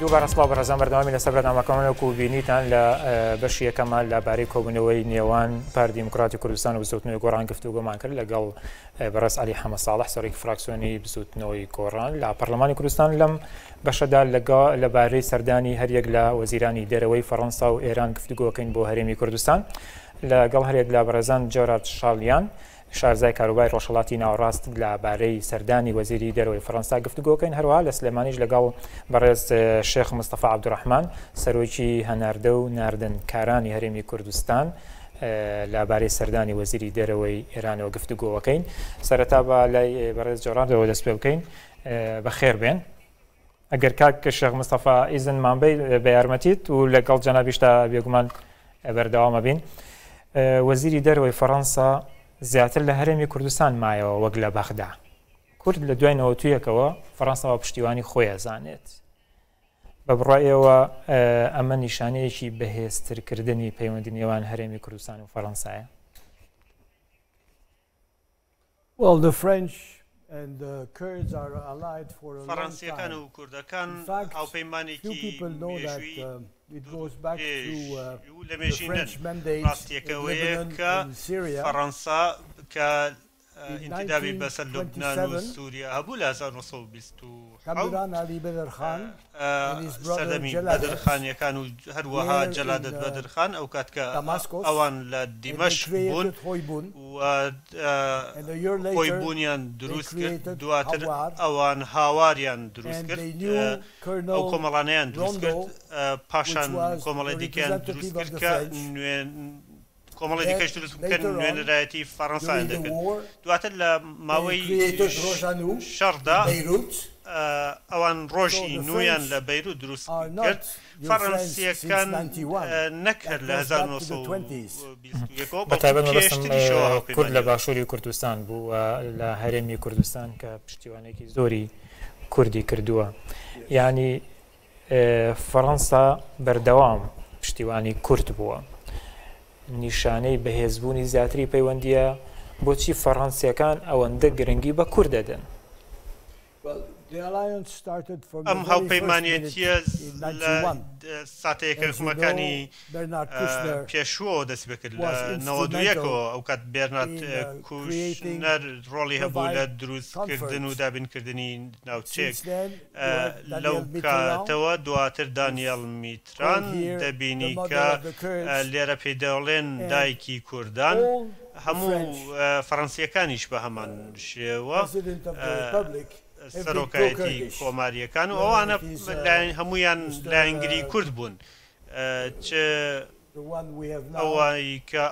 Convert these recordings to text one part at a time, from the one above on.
دووبارە سڵاو بەڕێزان بەردەوامی لەسەر بەرنامەکانەوەک و بینیتان لە بەشی یەکەمان لەبارەی کۆبوونەوەی نێوان پار دیموکراتی کوردستان و بزوتنەوەی گۆڕان گفتوگۆمان کرد لەگەڵ بەڕێز علی حەمە ساڵح سەرێکی فراکسیۆنی بزوتنەوەی گۆڕان لە پەرلەمانی کوردستان لەم بەشەدا لەگە لەبارەی سەردانی هەریەک لە وەزیرانی دەرەوەی فەڕەنسا و ئێران گفتوگۆکەین بۆ هەرێمی کوردستان لەگەڵ هەرێک لە بەڕێزان جۆرات شاڵیان شارزای کاروبای ڕۆژهەڵاتی ناوەڕاست لە بارەی سەردانی وەزیری دەرەوەی فەڕەنسا گفتوگۆکەین، هەروەها لە سلێمانیش لەگەڵ بەڕێز شێخ مستەفا عەبدوڕەحمان سەرۆکی هەناردە و ناردن کارانی هەرێمی کوردستان لە بارەی سەردانی وەزیری دەرەوەی ئێرانەوە گفتوگۆەکەین. سەرەتا با لای بەڕێز جۆڕاردەوە دەست پێ بکەین. بەخێر بێن. ئەگەر کاک شێخ مستەفا ئیزن مان بەی بە یارمەتیت و لەگەڵ جەنابیشتا بێگومان بەردەوام ئەبین وەزیری دەرەوەی فەڕەنسا زیاتر لە هەرێمی کوردستان مایەوە وەک لە بەغدا کورد لە دوای نەوەتویەکەوە فەڕەنساوە پشتیوانی خۆی ئەزانێت بە بڕایەوە ئەمە نیشانەیەکی بەهێزترکردنی پەیوەندی نێوان هەرێمی کوردستان و فەڕەنسایە فەڕەنسییەکان و کوردەکان هاوپەیمانێکی مێژووی دوورودرێژو لەمێژینەن، ڕاستییەکە ئەوەیە کە فەڕەنسا کە ئینتیدابی بەسەر لوبنان و سوریا هەبوو لە هەزار و نۆ سەد و بیست و حەوت، سەردەمی بەدرخانیەکان و هەروەها جەلادەت بەدرخان ئەوکات کە ئەوان لە دیمەشق بوون و هۆی بوونیان دروست کرد دواتر ئەوان هاواریان دروست کرد ئەو کۆمەڵانەیان دروست کرد پاشان کۆمەڵی دیکەیان دروست کرد کە نوێن کۆمەڵی دیکەش دروست بکەن و نوێنەرایەتی فەڕەنسایان دەکرد دواتر لە ماوەی شەڕدا ئەوان ڕۆژی نوێیان لە بەیروت دروست کرد فەڕەنسییەکان نەک هەر لە 1920 کورد لە باشووری کوردستان بوو لە هەرێمی کوردستان کە پشتیوانێکی زۆری کوردی کردووە ینی فەڕەنسا بەردەوام پشتیوانی کورد بووە، نیشانەی بەهێزبوونی زیاتری پەیوەندییە، بۆچی فەڕەنسییەکان ئەوەندە گرنگی بە کورد دەدەن؟ ئەم هاوپەیمانێتییە لە ساتە یەکەمەکانی پێشووەوە دەستی پێکرد، لە نەوەد و یەکەوە، ئەوکات بێرنارد کوشنەر ڕۆڵی هەبوو لە دروستکردن و دابینکردنی ناوچەیەک لەو کاتەوە، دواتر دانیێڵ میتران دەبینی کە لێرە پێی دەڵێن دایکی کوردان، هەموو فەڕەنسییەکانیش بە هەمان شێوە سەرۆکایەتی کۆمارییەکان و ئەوانە هەموویان لایەنگری کورد بوون.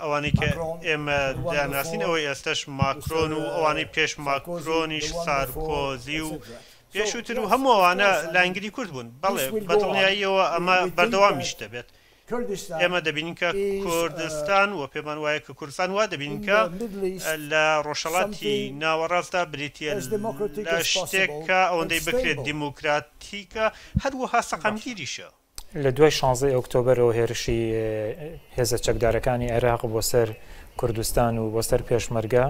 ئەوانەی کە ئێمە دەیانناسین ئەوەی ئێستەش ماکرۆن و ئەوانەی پێش ماکرۆنیش سارکۆزی و پێشووتر و هەموو ئەوانە لایەنگری کورد بوون. بەڵێ بەدڵنیاییەوە ئەمە بەردەوامیش دەبێت. ئێمە دەبینین کە کوردستان و پێمان وایە کە کوردستان وا دەبینین کە لە ڕۆژهەڵاتی ناوەڕاستدا بریتییە لە شتێک کە ئەوەندەی بکرێت دیموکراتیکە هەروەها سەقامگیریشە. لە دوای شانزدە ی ئۆکتۆبەرەوە هێرشی هێزە چەکدارەکانی عێراق بۆ سەر کوردستان و بۆ سەر پێشمەرگە،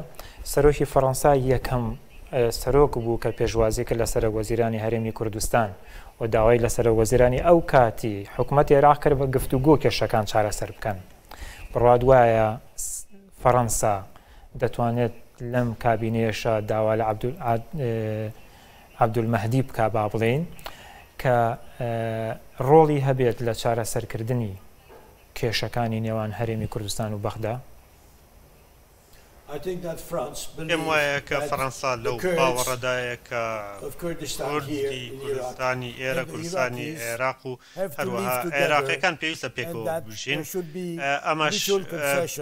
سەرۆکی فەڕەنسا یەکەم سەرۆک بوو کە پێشوازی کرد لە سەرەکوەزیرانی هەرێمی کوردستان و داوای لە سەرەکوەزیرانی ئەو کاتی حکومەتی عێراق کرد بە گفتوگۆ کێشەکان چارەسەر بکەن. بڕوات وایە فەڕەنسا دەتوانێت لەم کابینەیەشا داوا لە عەبدول عەبدولمەهدی بکا با بڵێین کە ڕۆڵی هەبێت لە چارەسەرکردنی کێشەکانی نێوان هەرێمی کوردستان و بەغدا؟ پێم وایە کە فەرەنسا لەو باوەڕەدایە کە کوردی کوردستانی ئێرە، کوردستانی عێراق و هەروەها عێراقییەکان پێویستە پێکەوە بژین، ئەمەش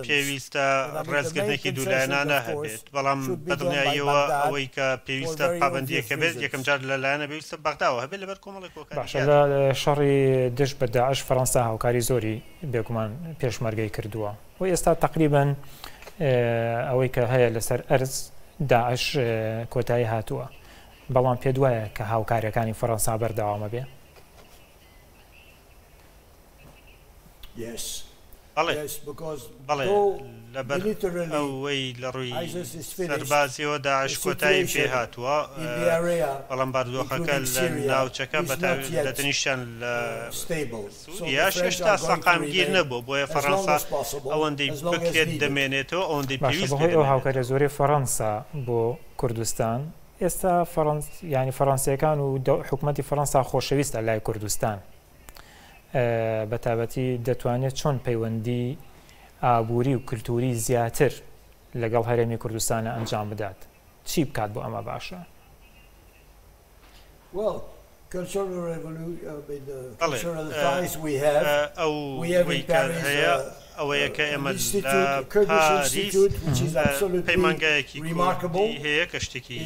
پێویستە ڕێزگرتنێکی دوولایەنانە هەبێت، بەڵام بە دڵنیاییەوە ئەوەی کە پێویستە پابەندییەک هەبێت، یەکەم جار لە لایەنە پێویستە بەغداوە هەبێت لەبەر کۆمەڵێک هۆکاری دیار. باشە لە شەڕی دژ بە داعش فەرەنسا هاوکاری زۆری بێگومان پێشمەرگەی کردووە و ئێستا تەقریبەن ئەوەی کە هەیە لەسەر ئەرز داعش کۆتایی هاتووە، بەڵام پێت وایە کە هاوکارییەکانی فەرەنسا بەردەوامە بێ؟ بەڵێ بەڵێ لەبەر ئەوەی لە ڕووی سەربازیەوە داعش کۆتایی پێ هاتووە بەڵام باردۆخەکە لە ناوچەکە بە لە تنیشتان لە یاش هێشتا سەقامگیر نەبوو بۆیە فەڕەنسا ئەوەندەی بکرێت دەمێنێتەوە ئەوەندەی پێویست هاوکاریە زۆری فەڕەنسا بۆ کوردستان ئێستا فەرەنس یانی فەرەنسیەکان و دە حکومەتی فەرەنسا خۆشەویستە لای کوردستان بە تابەتی دەتوانێت چۆن پەیوەندی ئابووری و کللتوری زیاتر لەگەڵ هەرێمی کوردستانە ئەنجام بدات چی بکات بۆ ئەمە باشە؟ بەڵێ، ئەو وەی کە هەیە ئەوەیە کە ئێمە لە پاریس پەیمانگایەکی کوردی هەیە کە شتێکی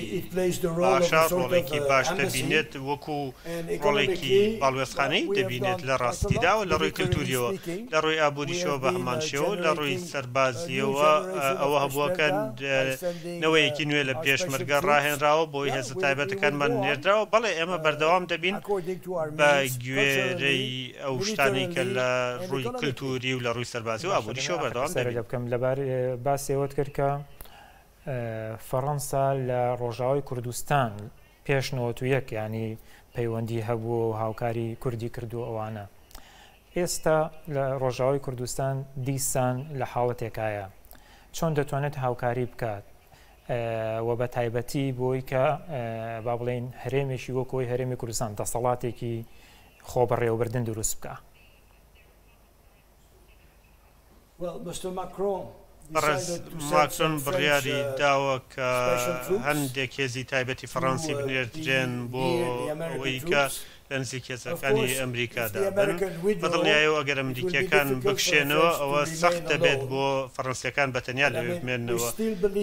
باشە، ڕۆڵێکی باش دەبینێت وەکو ڕۆڵێکی باڵوێزخانەی دەبینێت لە ڕاستیدا و لە ڕووی کەلتورییەوە، لە ڕووی ئابوریشەوە بە هەمان شێوە و لە ڕووی سەربازییەوە ئەوە هەبووە کە نەوەیەکی نوێ لە پێشمەرگە ڕاهێنراوە، بۆی هێزە تایبەتەکانمان نێردراوە، بەڵێ ئێمە بەردەوام دەبین بە گوێرەی ئەو شتانەی کە لە ڕووی کلتووری و لە ڕووی سەربازی و ئابووریشەوە بەردەوام دەبین. پێش نەوەت و یەک یانی پەیوەندی هەبووە و هاوکاری کوردی کردووە ئەوانە ئێستا لە ڕۆژاوای کوردستان دیسان لە حاڵەتێکایە چۆن دەتوانێت هاوکاری بکات و بە تایبەتی بۆی کە با بڵین هەرێمێکی وەکۆی هەرێمی کوردستان دەسەڵاتێکی خۆ بەڕێوەبردن دروست بکە بەڕێز ماکرۆن بڕیاری داوە کە هەندێک هێزی تایبەتی فەڕەنسی بنێردرێن بۆ ئەوەی کە لە نزیک هێزەکانی ئەمریکادا بن، بە دڵنیایەوە ئەگەر ئەمریکییەکان بکشێنەوە ئەوە سەخت دەبێت بۆ فەڕەنسییەکان بە تەنیا لەوێ بمێننەوە،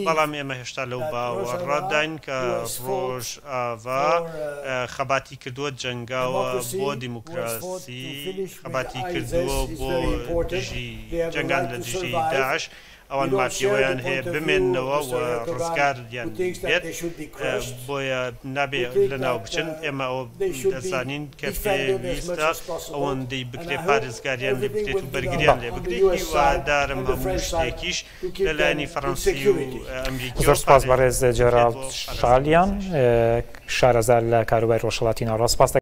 بەڵام ئێمە هێشتا لەو باوەڕەداین کە ڕۆژاڤا خەباتی کردووە، جەنگاوە بۆ دیموکراسی. خەباتی کردووە و بۆ دژی جەنگان لە دژی داعش ئەوان مافی ئەوەیان هەیە بمێننەوە و ڕزگاریان بێت بۆیە نابێ لەناو بچن ئێمە ئەوە دەزانین کە پێویستە ئەوەندەی بکرێت پارێزگاریان لێ بکرێت و بەرگریان لێ بکرێت هیوادارم هەموو شتێکیش لەلایەنی فەڕەنسی و ئەمریکی زۆر سوپاس بەڕێز جێراڵد شالیان شارەزا لە کاروباری ڕۆژهەڵاتی ناوەڕاست سپاس دەکەم.